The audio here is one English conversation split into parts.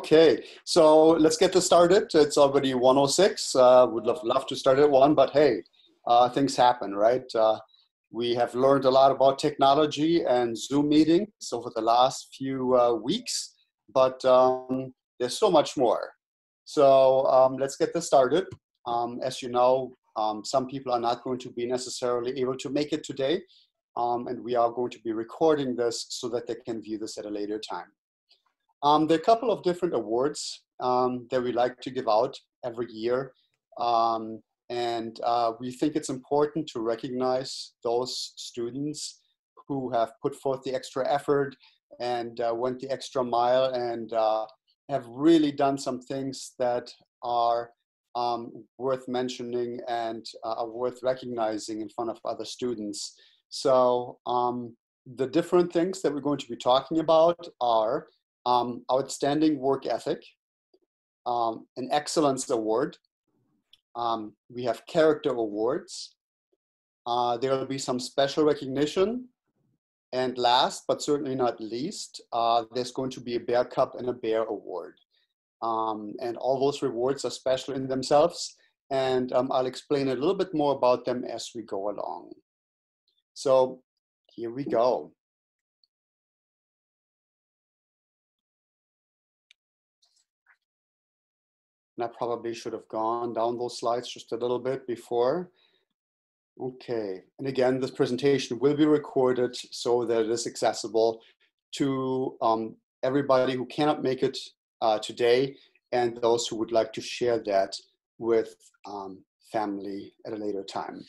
Okay, so let's get this started. It's already 106. Uh, would love, love to start at 1, but hey, uh, things happen, right? Uh, we have learned a lot about technology and Zoom meetings over the last few uh, weeks, but um, there's so much more. So um, let's get this started. Um, as you know, um, some people are not going to be necessarily able to make it today, um, and we are going to be recording this so that they can view this at a later time. Um, there are a couple of different awards um, that we like to give out every year. Um, and uh, we think it's important to recognize those students who have put forth the extra effort and uh, went the extra mile and uh, have really done some things that are um, worth mentioning and uh, are worth recognizing in front of other students. So um, the different things that we're going to be talking about are um, outstanding work ethic, um, an excellence award. Um, we have character awards. Uh, there will be some special recognition. And last, but certainly not least, uh, there's going to be a Bear Cup and a Bear Award. Um, and all those rewards are special in themselves. And um, I'll explain a little bit more about them as we go along. So here we go. And I probably should have gone down those slides just a little bit before. Okay, and again, this presentation will be recorded so that it is accessible to um, everybody who cannot make it uh, today and those who would like to share that with um, family at a later time.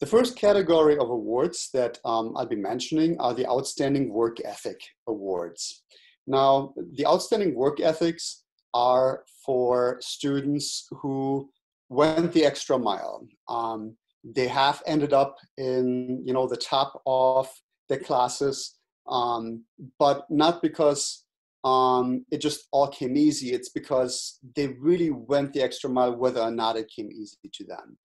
The first category of awards that um, I'll be mentioning are the Outstanding Work Ethic Awards. Now, the Outstanding Work Ethics are for students who went the extra mile. Um, they have ended up in you know the top of their classes, um, but not because um, it just all came easy. It's because they really went the extra mile, whether or not it came easy to them.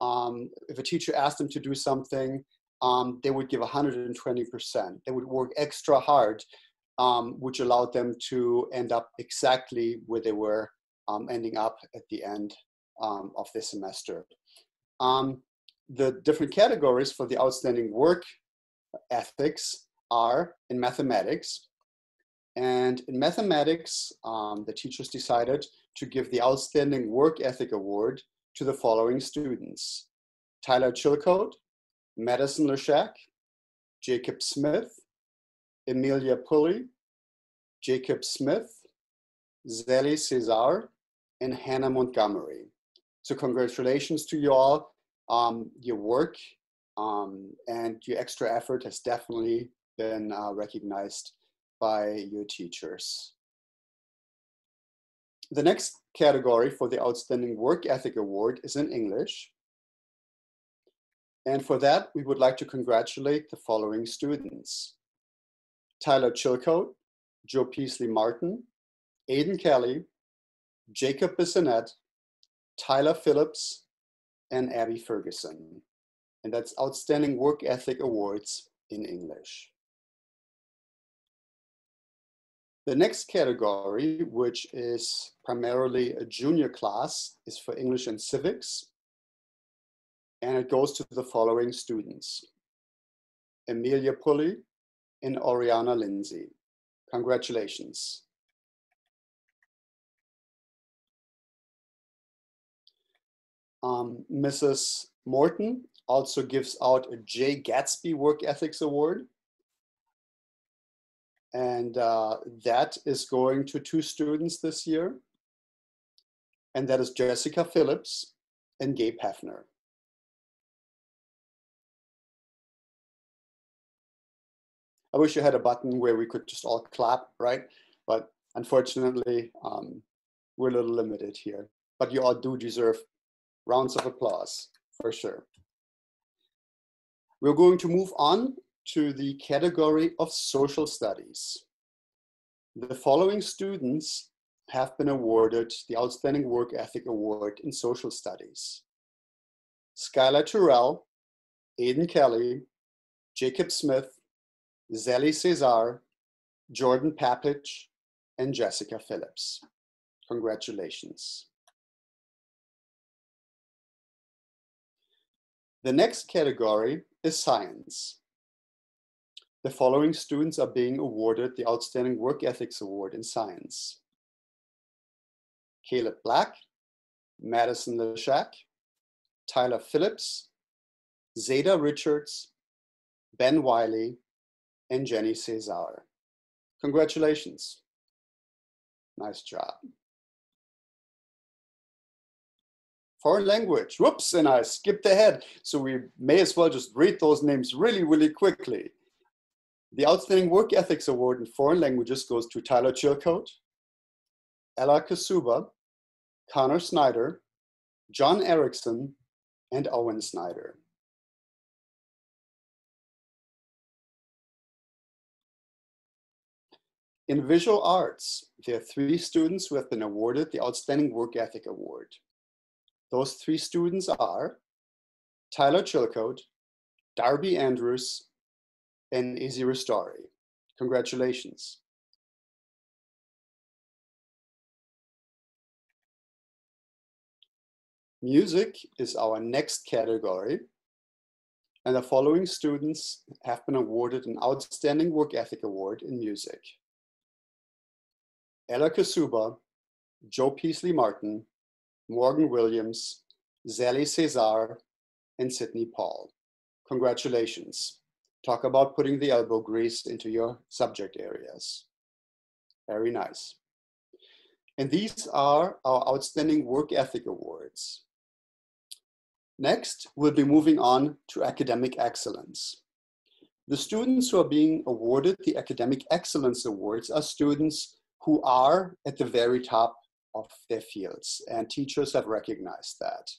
Um, if a teacher asked them to do something, um, they would give 120%. They would work extra hard um, which allowed them to end up exactly where they were um, ending up at the end um, of the semester. Um, the different categories for the outstanding work ethics are in mathematics. And in mathematics, um, the teachers decided to give the Outstanding Work Ethic Award to the following students. Tyler Chilcote, Madison Leshak, Jacob Smith, Emilia Pulley, Jacob Smith, Zeli Cesar, and Hannah Montgomery. So congratulations to you all. Um, your work um, and your extra effort has definitely been uh, recognized by your teachers. The next category for the Outstanding Work Ethic Award is in English. And for that, we would like to congratulate the following students. Tyler Chilcote, Joe Peasley Martin, Aiden Kelly, Jacob Bissonette, Tyler Phillips, and Abby Ferguson. And that's Outstanding Work Ethic Awards in English. The next category, which is primarily a junior class, is for English and Civics. And it goes to the following students. Amelia Pulley, in Oriana Lindsay. Congratulations. Um, Mrs. Morton also gives out a Jay Gatsby Work Ethics Award. And uh, that is going to two students this year. And that is Jessica Phillips and Gabe Hefner. I wish you had a button where we could just all clap, right? But unfortunately, um, we're a little limited here. But you all do deserve rounds of applause, for sure. We're going to move on to the category of social studies. The following students have been awarded the Outstanding Work Ethic Award in Social Studies. Skylar Terrell, Aiden Kelly, Jacob Smith, Zeli Cesar, Jordan Papich, and Jessica Phillips. Congratulations. The next category is science. The following students are being awarded the Outstanding Work Ethics Award in Science. Caleb Black, Madison Leshak, Tyler Phillips, Zeta Richards, Ben Wiley, and Jenny Cesar. Congratulations. Nice job. Foreign language. Whoops, and I skipped ahead. So we may as well just read those names really, really quickly. The Outstanding Work Ethics Award in Foreign Languages goes to Tyler Chilcote, Ella Kasuba, Connor Snyder, John Erickson, and Owen Snyder. In visual arts, there are three students who have been awarded the Outstanding Work Ethic Award. Those three students are Tyler Chilcote, Darby Andrews, and Izzy Ristori. Congratulations. Music is our next category, and the following students have been awarded an Outstanding Work Ethic Award in Music. Ella Kasuba, Joe Peasley Martin, Morgan Williams, Zally Cesar, and Sydney Paul. Congratulations. Talk about putting the elbow grease into your subject areas. Very nice. And these are our Outstanding Work Ethic Awards. Next, we'll be moving on to academic excellence. The students who are being awarded the Academic Excellence Awards are students who are at the very top of their fields, and teachers have recognized that.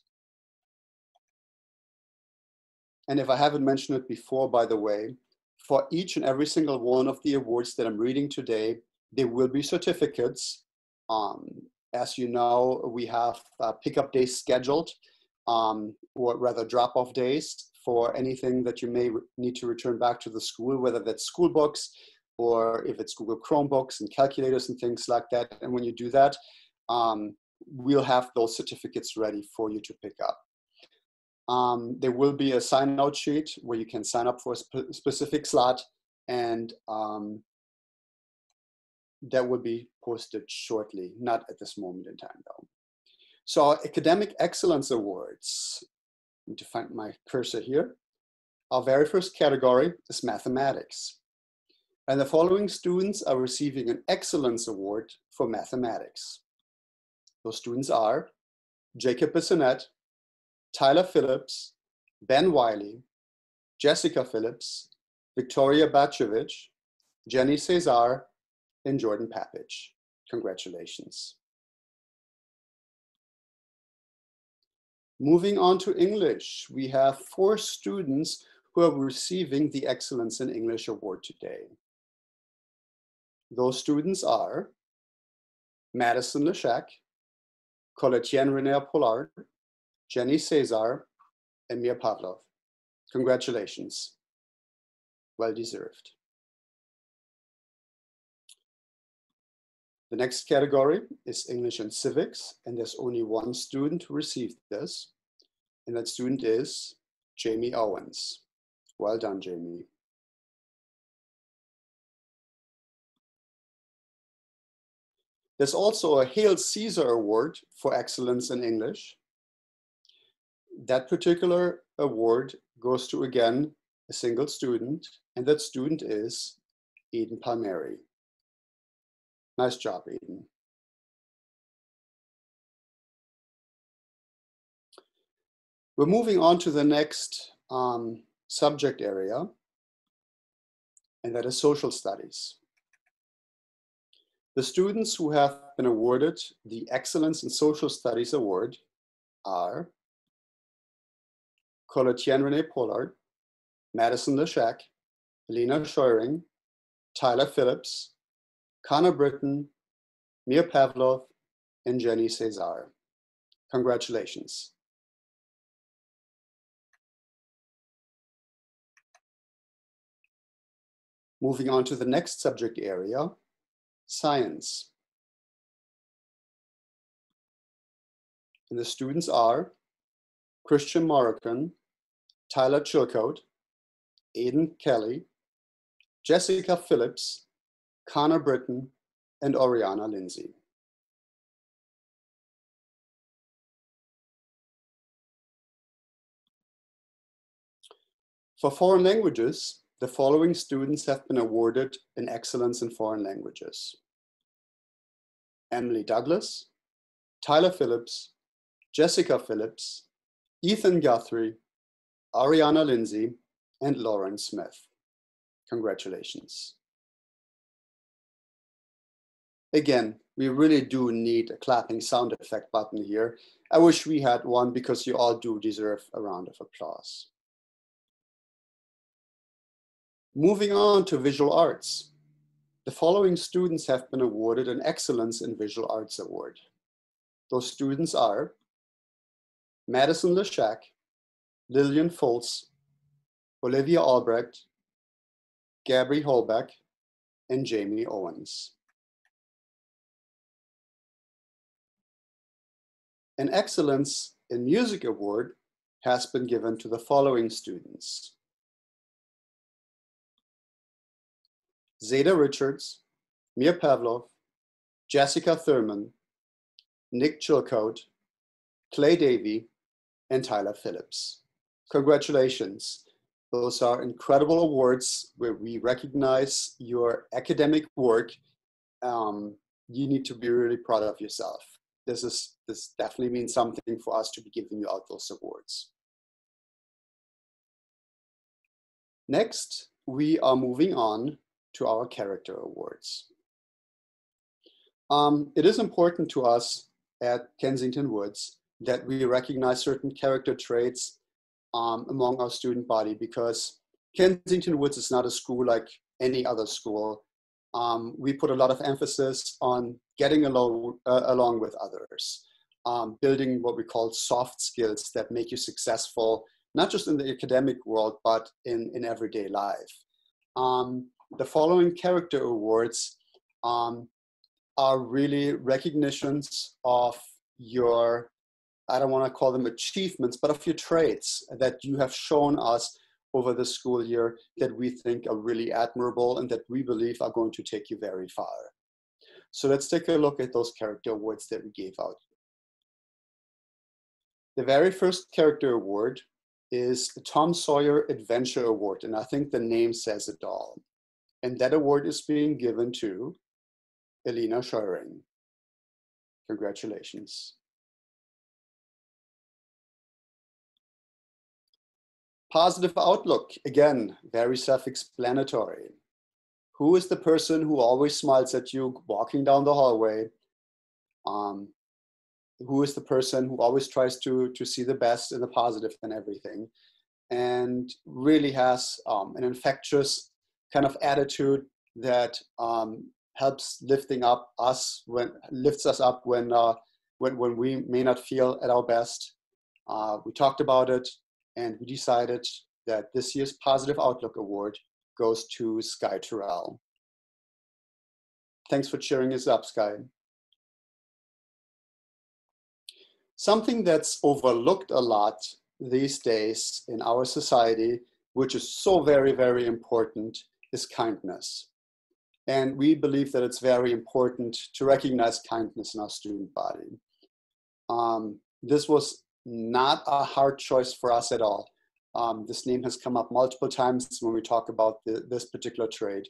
And if I haven't mentioned it before, by the way, for each and every single one of the awards that I'm reading today, there will be certificates. Um, as you know, we have uh, pickup days scheduled, um, or rather drop-off days for anything that you may need to return back to the school, whether that's school books or if it's Google Chromebooks and calculators and things like that. And when you do that, um, we'll have those certificates ready for you to pick up. Um, there will be a sign out sheet where you can sign up for a spe specific slot and um, that will be posted shortly, not at this moment in time though. So Academic Excellence Awards, I need to find my cursor here. Our very first category is mathematics. And the following students are receiving an Excellence Award for mathematics. Those students are Jacob Bissonette, Tyler Phillips, Ben Wiley, Jessica Phillips, Victoria Bacevich, Jenny Cesar, and Jordan Papich. Congratulations. Moving on to English, we have four students who are receiving the Excellence in English Award today. Those students are Madison Leshak, Coletienne Renee Pollard, Jenny Cesar, and Mia Pavlov. Congratulations. Well deserved. The next category is English and Civics, and there's only one student who received this, and that student is Jamie Owens. Well done, Jamie. There's also a Hail Caesar Award for excellence in English. That particular award goes to, again, a single student, and that student is Eden Palmieri. Nice job, Eden. We're moving on to the next um, subject area, and that is social studies. The students who have been awarded the Excellence in Social Studies Award are Coletienne Renee Pollard, Madison Leshak, Lena Scheuring, Tyler Phillips, Connor Britton, Mia Pavlov, and Jenny Cesar. Congratulations. Moving on to the next subject area, science. And the students are Christian Morrican, Tyler Chilcote, Aidan Kelly, Jessica Phillips, Connor Britton, and Oriana Lindsay. For foreign languages, the following students have been awarded an Excellence in Foreign Languages. Emily Douglas, Tyler Phillips, Jessica Phillips, Ethan Guthrie, Ariana Lindsay, and Lauren Smith. Congratulations. Again, we really do need a clapping sound effect button here. I wish we had one because you all do deserve a round of applause. Moving on to visual arts. The following students have been awarded an Excellence in Visual Arts Award. Those students are Madison Leshak, Lillian Foltz, Olivia Albrecht, Gabby Holbeck, and Jamie Owens. An Excellence in Music Award has been given to the following students. Zeta Richards, Mia Pavlov, Jessica Thurman, Nick Chilcote, Clay Davey, and Tyler Phillips. Congratulations. Those are incredible awards where we recognize your academic work. Um, you need to be really proud of yourself. This is this definitely means something for us to be giving you out those awards. Next, we are moving on to our character awards. Um, it is important to us at Kensington Woods that we recognize certain character traits um, among our student body because Kensington Woods is not a school like any other school. Um, we put a lot of emphasis on getting along, uh, along with others, um, building what we call soft skills that make you successful, not just in the academic world, but in, in everyday life. Um, the following character awards um, are really recognitions of your I don't want to call them achievements, but of your traits that you have shown us over the school year that we think are really admirable and that we believe are going to take you very far. So let's take a look at those character awards that we gave out. The very first character award is the Tom Sawyer Adventure Award, and I think the name says it all. And that award is being given to Elena Scheuring. Congratulations. Positive outlook, again, very self-explanatory. Who is the person who always smiles at you walking down the hallway? Um, who is the person who always tries to, to see the best and the positive in everything? And really has um, an infectious kind of attitude that um, helps lifting up us when lifts us up when uh, when when we may not feel at our best. Uh, we talked about it and we decided that this year's Positive Outlook Award goes to Sky Terrell. Thanks for cheering us up, Sky. Something that's overlooked a lot these days in our society, which is so very, very important, is kindness. And we believe that it's very important to recognize kindness in our student body. Um, this was not a hard choice for us at all. Um, this name has come up multiple times when we talk about the, this particular trade.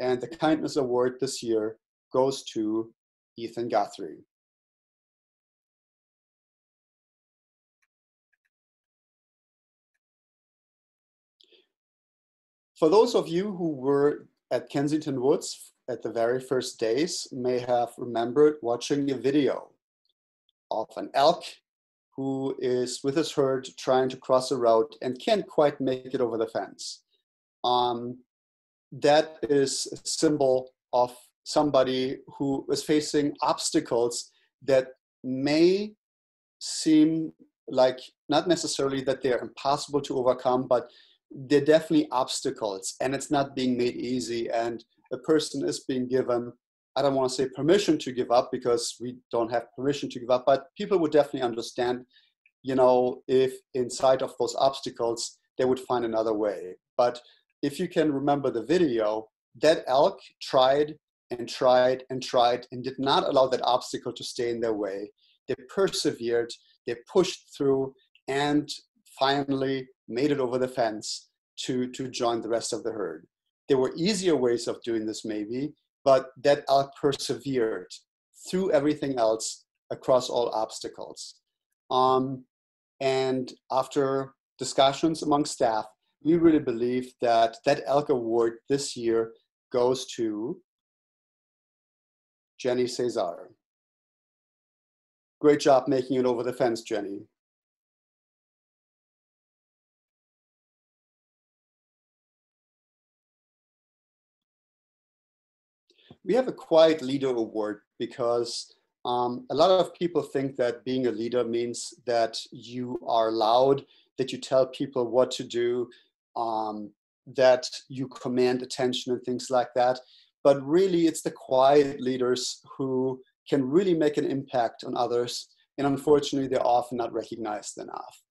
And the Kindness Award this year goes to Ethan Guthrie. For those of you who were at Kensington Woods at the very first days may have remembered watching a video of an elk who is with his herd trying to cross a road and can't quite make it over the fence. Um, that is a symbol of somebody who is facing obstacles that may seem like not necessarily that they're impossible to overcome, but they're definitely obstacles and it's not being made easy. And a person is being given I don't want to say permission to give up because we don't have permission to give up, but people would definitely understand, you know, if inside of those obstacles, they would find another way. But if you can remember the video, that elk tried and tried and tried and did not allow that obstacle to stay in their way. They persevered, they pushed through, and finally made it over the fence to, to join the rest of the herd. There were easier ways of doing this, maybe, but that elk persevered through everything else across all obstacles. Um, and after discussions among staff, we really believe that that elk award this year goes to Jenny Cesar. Great job making it over the fence, Jenny. We have a quiet leader award because um, a lot of people think that being a leader means that you are loud, that you tell people what to do, um, that you command attention and things like that. But really, it's the quiet leaders who can really make an impact on others. And unfortunately, they're often not recognized enough.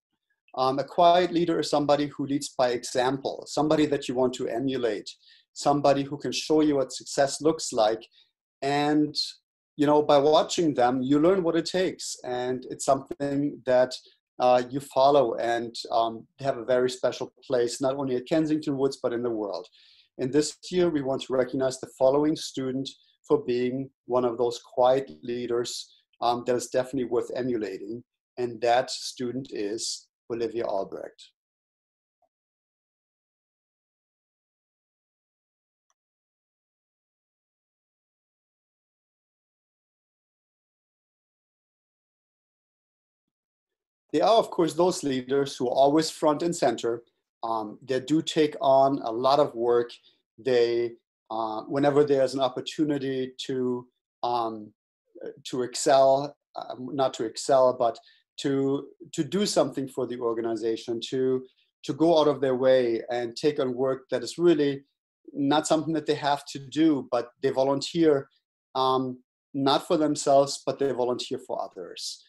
Um, a quiet leader is somebody who leads by example, somebody that you want to emulate, somebody who can show you what success looks like. And you know by watching them you learn what it takes. And it's something that uh, you follow. And um, have a very special place not only at kensington woods but in the world. And this year we want to recognize the following student for being one of those quiet leaders um, that is definitely worth emulating. And that student is olivia albrecht There are, of course, those leaders who are always front and center. Um, they do take on a lot of work. They, uh, whenever there's an opportunity to um, to excel, uh, not to excel, but to to do something for the organization, to to go out of their way and take on work that is really not something that they have to do, but they volunteer um, not for themselves, but they volunteer for others.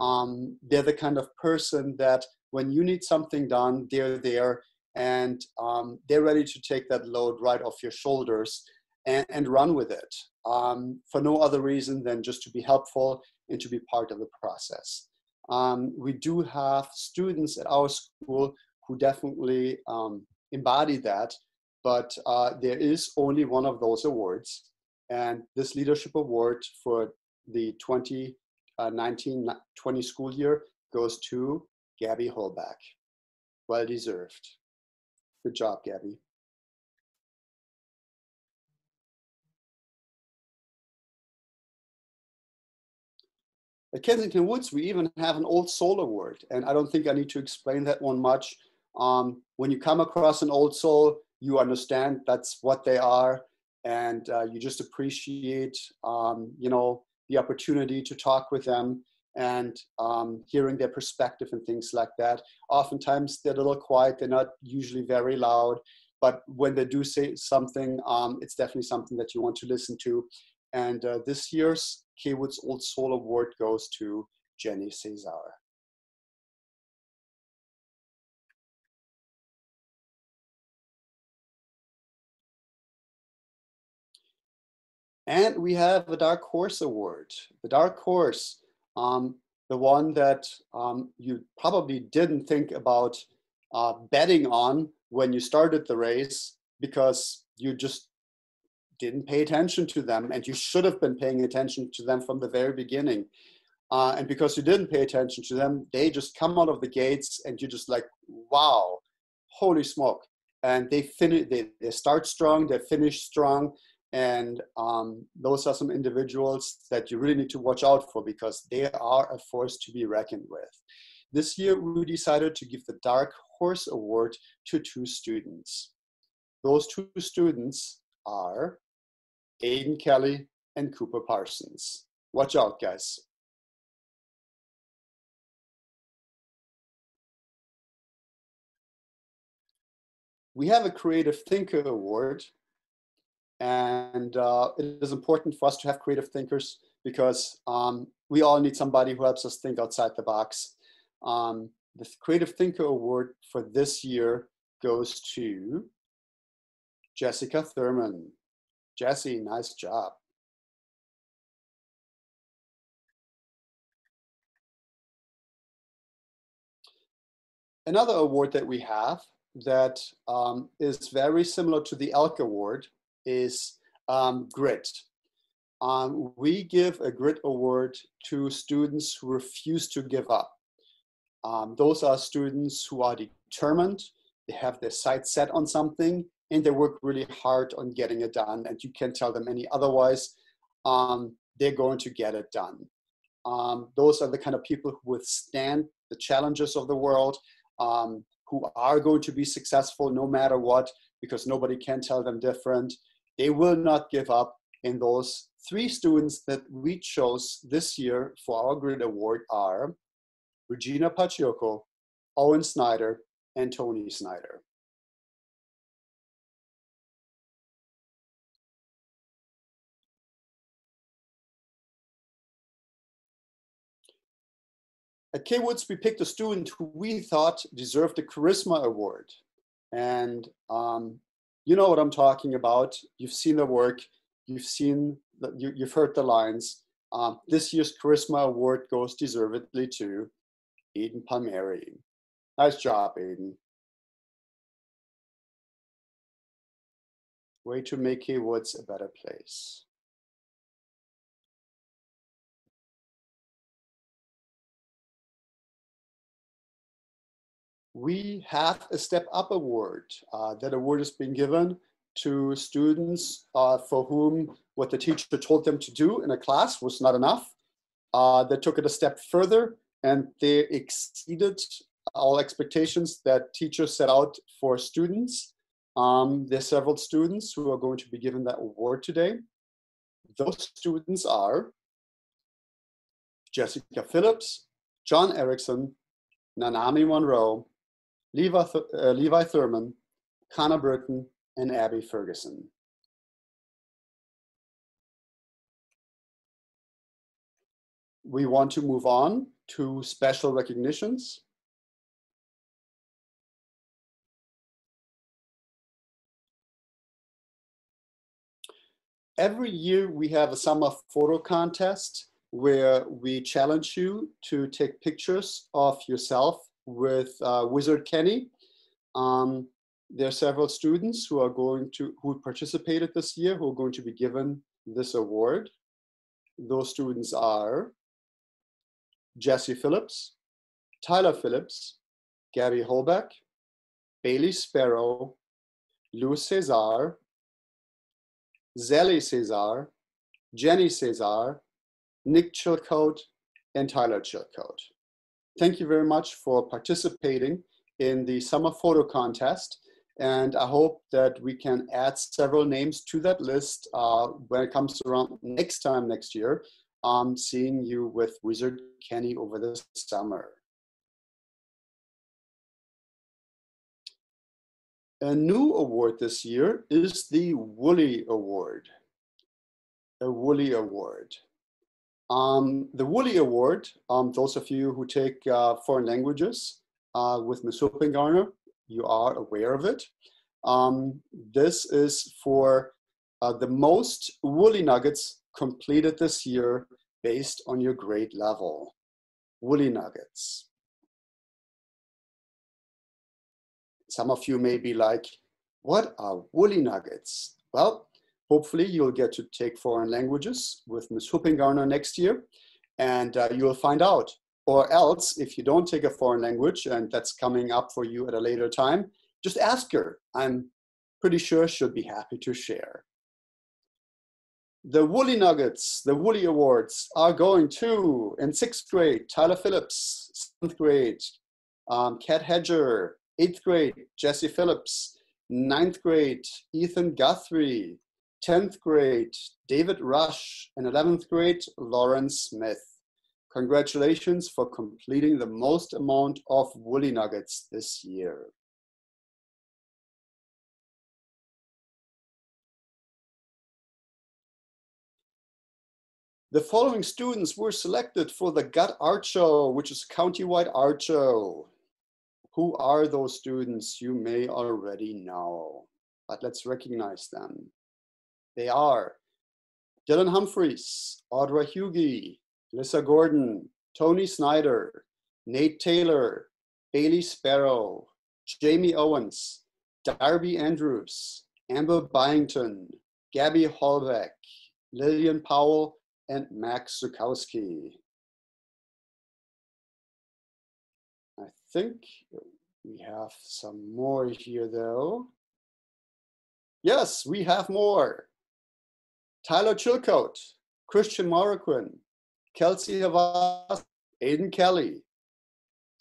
Um, they're the kind of person that when you need something done, they're there and um, they're ready to take that load right off your shoulders and, and run with it um, for no other reason than just to be helpful and to be part of the process. Um, we do have students at our school who definitely um, embody that, but uh, there is only one of those awards. And this leadership award for the 20 uh, 1920 school year goes to Gabby Holbach. Well deserved. Good job, Gabby. At Kensington Woods, we even have an Old Soul Award, and I don't think I need to explain that one much. Um, when you come across an old soul, you understand that's what they are, and uh, you just appreciate, um, you know, the opportunity to talk with them and um, hearing their perspective and things like that. Oftentimes they're a little quiet, they're not usually very loud, but when they do say something, um, it's definitely something that you want to listen to. And uh, this year's K-Woods Old Soul Award goes to Jenny Cesar. And we have the Dark Horse Award. The Dark Horse, um, the one that um, you probably didn't think about uh, betting on when you started the race because you just didn't pay attention to them and you should have been paying attention to them from the very beginning. Uh, and because you didn't pay attention to them, they just come out of the gates and you're just like, wow, holy smoke. And they finish, they, they start strong, they finish strong, and um, those are some individuals that you really need to watch out for because they are a force to be reckoned with. This year, we decided to give the Dark Horse Award to two students. Those two students are Aiden Kelly and Cooper Parsons. Watch out, guys. We have a Creative Thinker Award And uh, it is important for us to have creative thinkers because um, we all need somebody who helps us think outside the box. Um, the Creative Thinker Award for this year goes to Jessica Thurman. Jesse, nice job. Another award that we have that um, is very similar to the ELK award is um, grit. Um, we give a grit award to students who refuse to give up. Um, those are students who are determined, they have their sights set on something, and they work really hard on getting it done. And you can't tell them any otherwise. Um, they're going to get it done. Um, those are the kind of people who withstand the challenges of the world, um, who are going to be successful no matter what, because nobody can tell them different. They will not give up. And those three students that we chose this year for our Grit Award are Regina Paciocco, Owen Snyder, and Tony Snyder. At K-Woods, we picked a student who we thought deserved a Charisma Award. And um, you know what I'm talking about. You've seen the work, you've seen, the, you, you've heard the lines. Um, this year's Charisma Award goes deservedly to Aiden Palmieri. Nice job, Aiden. Way to make K-Woods a better place. We have a Step Up Award. Uh, that award has been given to students uh, for whom what the teacher told them to do in a class was not enough. Uh, they took it a step further and they exceeded all expectations that teachers set out for students. Um, there are several students who are going to be given that award today. Those students are Jessica Phillips, John Erickson, Nanami Monroe, Levi, uh, Levi Thurman, Connor Burton, and Abby Ferguson. We want to move on to special recognitions. Every year we have a summer photo contest where we challenge you to take pictures of yourself with uh, Wizard Kenny. Um, there are several students who are going to, who participated this year, who are going to be given this award. Those students are Jesse Phillips, Tyler Phillips, Gabby Holbeck, Bailey Sparrow, Lou Cesar, Zelly Cesar, Jenny Cesar, Nick Chilcote, and Tyler Chilcote thank you very much for participating in the summer photo contest. And I hope that we can add several names to that list uh, when it comes around next time next year. Um, seeing you with Wizard Kenny over the summer. A new award this year is the Woolly Award. A Woolly Award. Um, the Woolly Award, um, those of you who take uh, foreign languages uh, with Ms. Huppengarner, you are aware of it. Um, this is for uh, the most Woolly Nuggets completed this year based on your grade level. Woolly Nuggets. Some of you may be like, what are Woolly Nuggets? Well, Hopefully you'll get to take foreign languages with Ms. Huppengarner next year and uh, you'll find out. Or else, if you don't take a foreign language and that's coming up for you at a later time, just ask her. I'm pretty sure she'll be happy to share. The Woolly Nuggets, the Woolly Awards are going to, in sixth grade, Tyler Phillips, seventh grade, um, Kat Hedger, eighth grade, Jesse Phillips, ninth grade, Ethan Guthrie, 10th grade, David Rush, and 11th grade, Lauren Smith. Congratulations for completing the most amount of Woolly Nuggets this year. The following students were selected for the GUT Art Show, which is countywide art show. Who are those students? You may already know, but let's recognize them. They are Dylan Humphreys, Audra Hughey, Lissa Gordon, Tony Snyder, Nate Taylor, Bailey Sparrow, Jamie Owens, Darby Andrews, Amber Byington, Gabby Hallbeck, Lillian Powell, and Max Zukowski. I think we have some more here though. Yes, we have more. Tyler Chilcote, Christian Moroquin, Kelsey Havas, Aiden Kelly,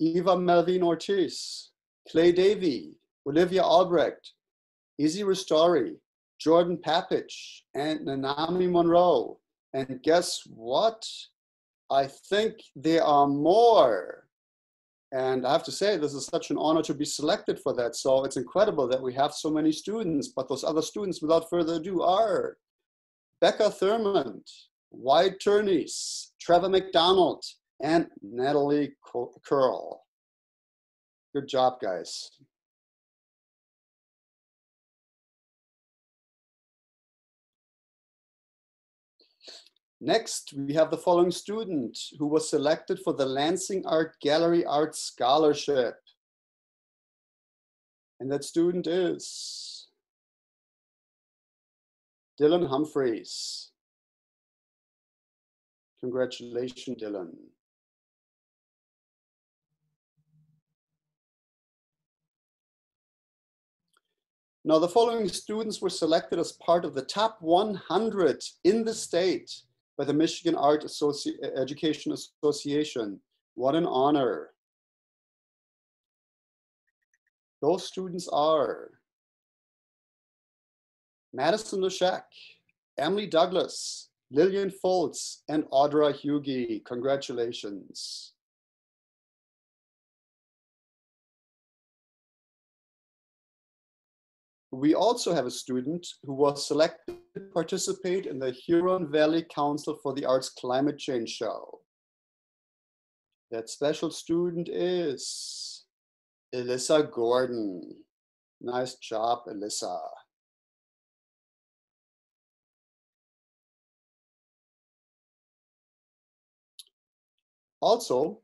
Eva Melvin Ortiz, Clay Davy, Olivia Albrecht, Izzy Ristori, Jordan Papich, and Nanami Monroe. And guess what? I think there are more. And I have to say, this is such an honor to be selected for that. So it's incredible that we have so many students, but those other students, without further ado, are Becca Thurmond, Wyatt Turney's, Trevor McDonald, and Natalie Curl. Good job, guys. Next, we have the following student who was selected for the Lansing Art Gallery Art Scholarship. And that student is Dylan Humphreys. Congratulations, Dylan. Now, the following students were selected as part of the top 100 in the state by the Michigan Art Associ Education Association. What an honor. Those students are Madison Leshek, Emily Douglas, Lillian Foltz, and Audra Hughey. Congratulations. We also have a student who was selected to participate in the Huron Valley Council for the Arts Climate Change Show. That special student is Alyssa Gordon. Nice job, Alyssa. Also,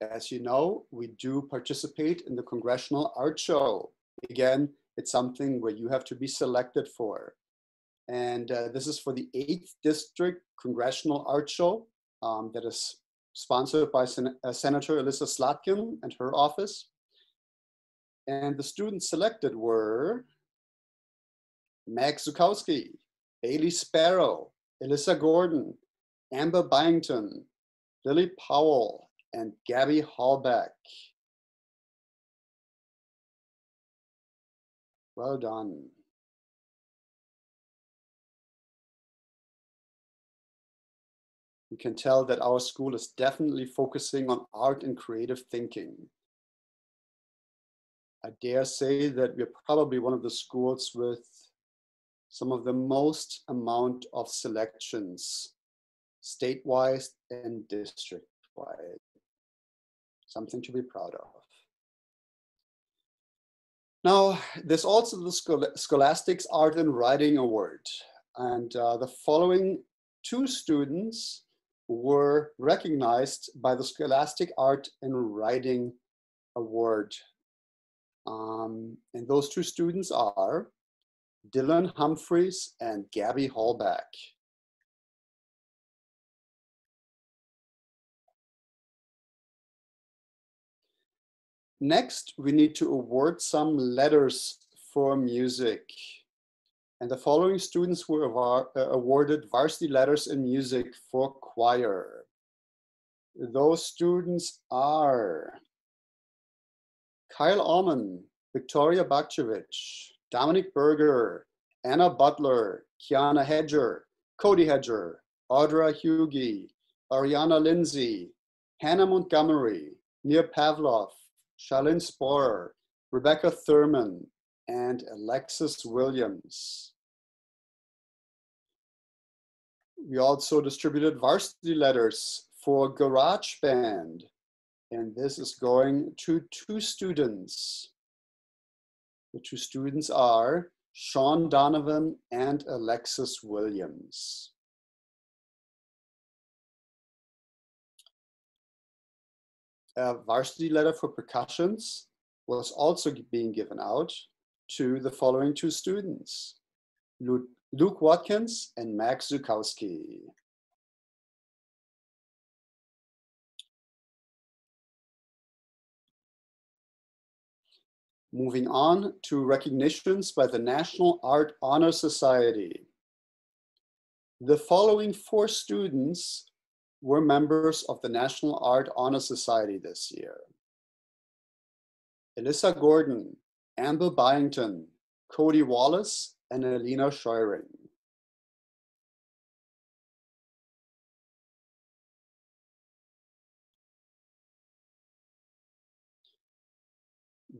as you know, we do participate in the Congressional Art Show. Again, it's something where you have to be selected for. And uh, this is for the 8th District Congressional Art Show um, that is sponsored by Sen uh, Senator Elissa Slotkin and her office. And the students selected were Max Zukowski, Bailey Sparrow, Elissa Gordon, Amber Byington, Lily Powell, and Gabby Hallbeck. Well done. You can tell that our school is definitely focusing on art and creative thinking. I dare say that we're probably one of the schools with some of the most amount of selections statewide and district-wise. Something to be proud of. Now, there's also the Scholastics Art and Writing Award. And uh, the following two students were recognized by the Scholastic Art and Writing Award. Um, and those two students are Dylan Humphreys and Gabby Hallback. Next, we need to award some letters for music. And the following students were uh, awarded varsity letters in music for choir. Those students are Kyle Allman, Victoria Bakchevich, Dominic Berger, Anna Butler, Kiana Hedger, Cody Hedger, Audra Hughey, Ariana Lindsay, Hannah Montgomery, Nia Pavlov, Charlene Sporer, Rebecca Thurman, and Alexis Williams. We also distributed varsity letters for GarageBand. And this is going to two students. The two students are Sean Donovan and Alexis Williams. A varsity letter for percussions was also being given out to the following two students, Luke Watkins and Max Zukowski. Moving on to recognitions by the National Art Honor Society. The following four students were members of the National Art Honor Society this year. Alyssa Gordon, Amber Byington, Cody Wallace, and Alina Scheuring.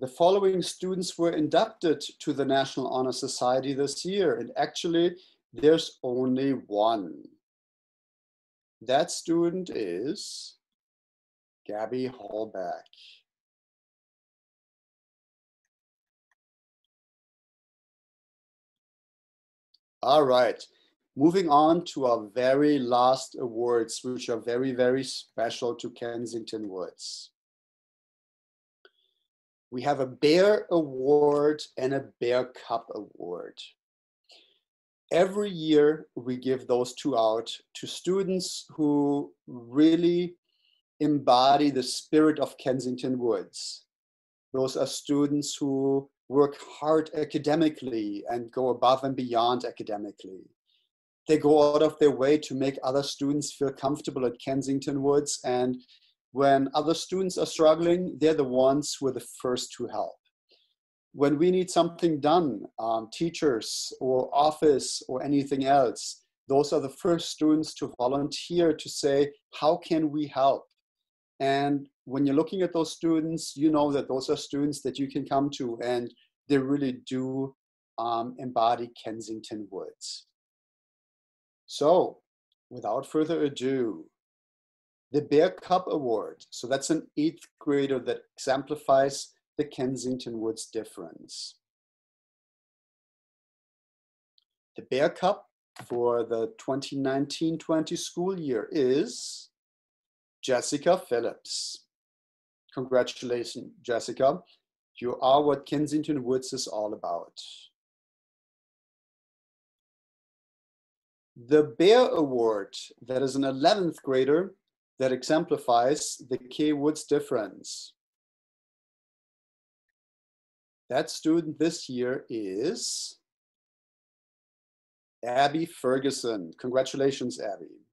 the following students were inducted to the National Honor Society this year, and actually there's only one. That student is Gabby Hallback. All right, moving on to our very last awards, which are very, very special to Kensington Woods. We have a Bear Award and a Bear Cup Award. Every year, we give those two out to students who really embody the spirit of Kensington Woods. Those are students who work hard academically and go above and beyond academically. They go out of their way to make other students feel comfortable at Kensington Woods. And when other students are struggling, they're the ones who are the first to help. When we need something done, um, teachers or office or anything else, those are the first students to volunteer to say, how can we help? And when you're looking at those students, you know that those are students that you can come to and they really do um, embody Kensington Woods. So without further ado, the Bear Cup Award. So that's an eighth grader that exemplifies the Kensington Woods difference. The Bear Cup for the 2019-20 school year is Jessica Phillips. Congratulations, Jessica. You are what Kensington Woods is all about. The Bear Award, that is an 11th grader that exemplifies the K Woods difference. That student this year is Abby Ferguson. Congratulations, Abby.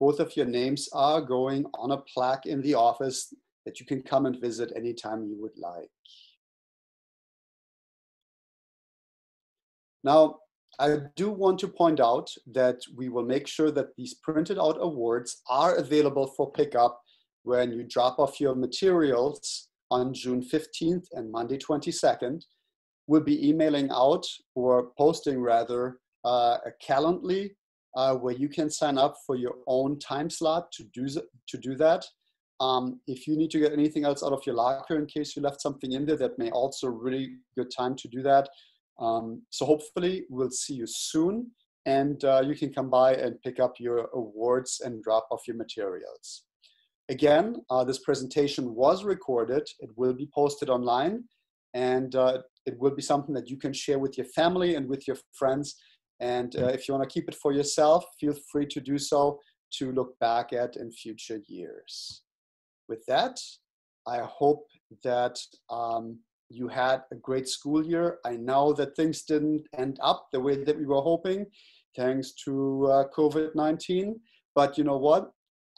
Both of your names are going on a plaque in the office that you can come and visit anytime you would like. Now, I do want to point out that we will make sure that these printed out awards are available for pickup when you drop off your materials on June 15th and Monday 22nd. We'll be emailing out or posting rather uh, a Calendly uh, where you can sign up for your own time slot to do, to do that. Um, if you need to get anything else out of your locker in case you left something in there, that may also really good time to do that. Um, so hopefully we'll see you soon and uh, you can come by and pick up your awards and drop off your materials. Again, uh, this presentation was recorded. It will be posted online and uh, it will be something that you can share with your family and with your friends and uh, if you want to keep it for yourself, feel free to do so to look back at in future years. With that, I hope that um, you had a great school year. I know that things didn't end up the way that we were hoping, thanks to uh, COVID 19. But you know what?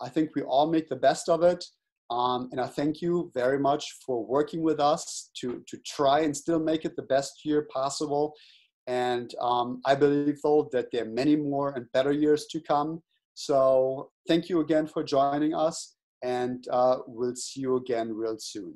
I think we all make the best of it. Um, and I thank you very much for working with us to, to try and still make it the best year possible. And um, I believe, though, that there are many more and better years to come. So thank you again for joining us, and uh, we'll see you again real soon.